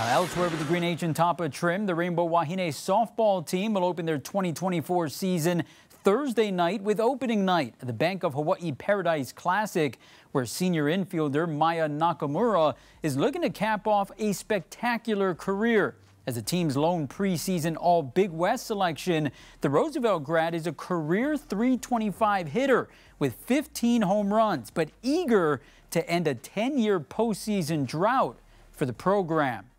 Now, elsewhere with the Green Agent Tapa trim, the Rainbow Wahine softball team will open their 2024 season Thursday night with opening night at the Bank of Hawaii Paradise Classic, where senior infielder Maya Nakamura is looking to cap off a spectacular career. As the team's lone preseason All Big West selection, the Roosevelt grad is a career 325 hitter with 15 home runs, but eager to end a 10-year postseason drought for the program.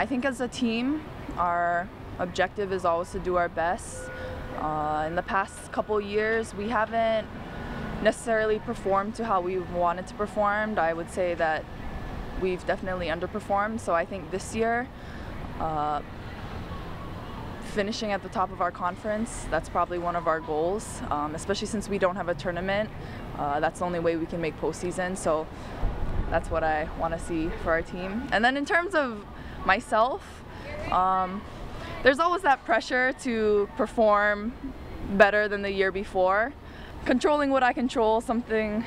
I think as a team, our objective is always to do our best. Uh, in the past couple years, we haven't necessarily performed to how we wanted to perform. I would say that we've definitely underperformed. So I think this year, uh, finishing at the top of our conference, that's probably one of our goals, um, especially since we don't have a tournament. Uh, that's the only way we can make postseason. So that's what I want to see for our team. And then in terms of myself, um, there's always that pressure to perform better than the year before. Controlling what I control, something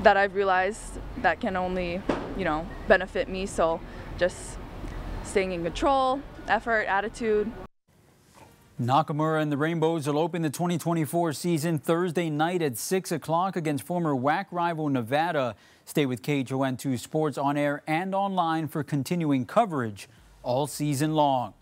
that I've realized that can only, you know, benefit me. So just staying in control, effort, attitude. Nakamura and the Rainbows will open the 2024 season Thursday night at 6 o'clock against former WAC rival Nevada. Stay with KHON2 Sports on air and online for continuing coverage all season long.